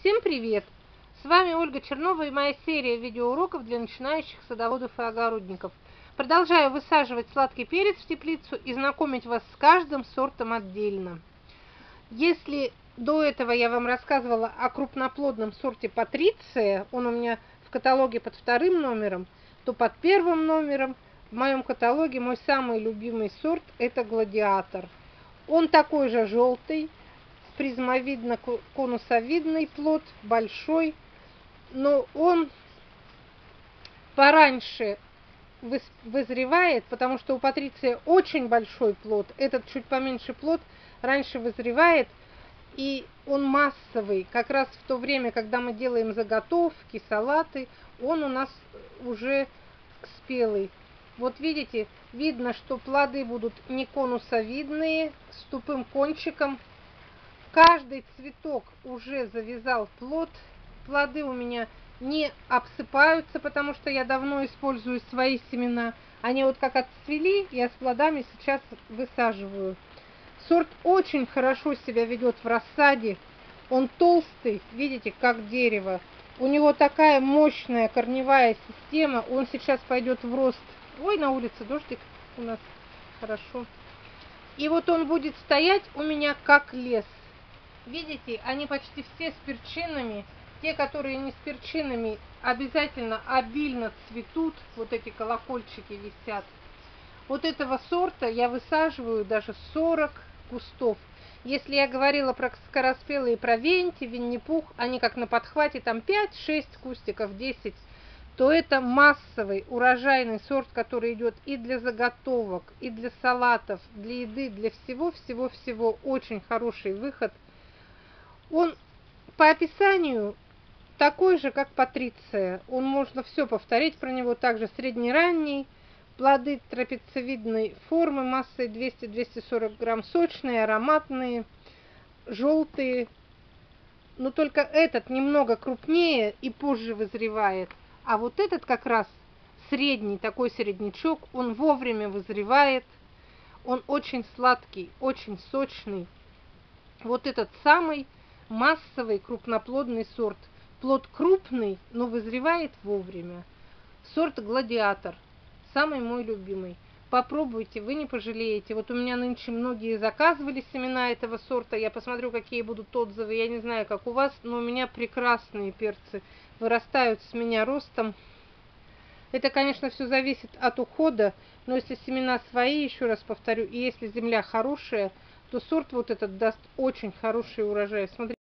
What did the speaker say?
Всем привет! С вами Ольга Чернова и моя серия видеоуроков для начинающих садоводов и огородников. Продолжаю высаживать сладкий перец в теплицу и знакомить вас с каждым сортом отдельно. Если до этого я вам рассказывала о крупноплодном сорте Патриция, он у меня в каталоге под вторым номером, то под первым номером в моем каталоге мой самый любимый сорт это Гладиатор. Он такой же желтый, призмовидно-конусовидный плод, большой, но он пораньше вызревает, потому что у Патриция очень большой плод, этот чуть поменьше плод раньше вызревает, и он массовый. Как раз в то время, когда мы делаем заготовки, салаты, он у нас уже спелый. Вот видите, видно, что плоды будут не конусовидные, с тупым кончиком, Каждый цветок уже завязал плод. Плоды у меня не обсыпаются, потому что я давно использую свои семена. Они вот как отцвели, я с плодами сейчас высаживаю. Сорт очень хорошо себя ведет в рассаде. Он толстый, видите, как дерево. У него такая мощная корневая система. Он сейчас пойдет в рост. Ой, на улице дождик у нас хорошо. И вот он будет стоять у меня как лес. Видите, они почти все с перчинами. Те, которые не с перчинами, обязательно обильно цветут. Вот эти колокольчики висят. Вот этого сорта я высаживаю даже 40 кустов. Если я говорила про скороспелые, про венти, винни-пух, они как на подхвате, там 5-6 кустиков, 10, то это массовый урожайный сорт, который идет и для заготовок, и для салатов, для еды, для всего-всего-всего. Очень хороший выход – он по описанию такой же, как Патриция. Он можно все повторить про него. Также среднеранний, плоды трапециевидной формы массой 200-240 грамм, сочные, ароматные, желтые. Но только этот немного крупнее и позже вызревает. А вот этот как раз средний, такой среднячок, он вовремя вызревает. Он очень сладкий, очень сочный. Вот этот самый массовый крупноплодный сорт. Плод крупный, но вызревает вовремя. Сорт гладиатор. Самый мой любимый. Попробуйте, вы не пожалеете. Вот у меня нынче многие заказывали семена этого сорта. Я посмотрю, какие будут отзывы. Я не знаю, как у вас, но у меня прекрасные перцы. Вырастают с меня ростом. Это, конечно, все зависит от ухода, но если семена свои, еще раз повторю, и если земля хорошая, то сорт вот этот даст очень хороший урожай. Смотрите.